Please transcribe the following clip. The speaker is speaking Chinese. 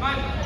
Power,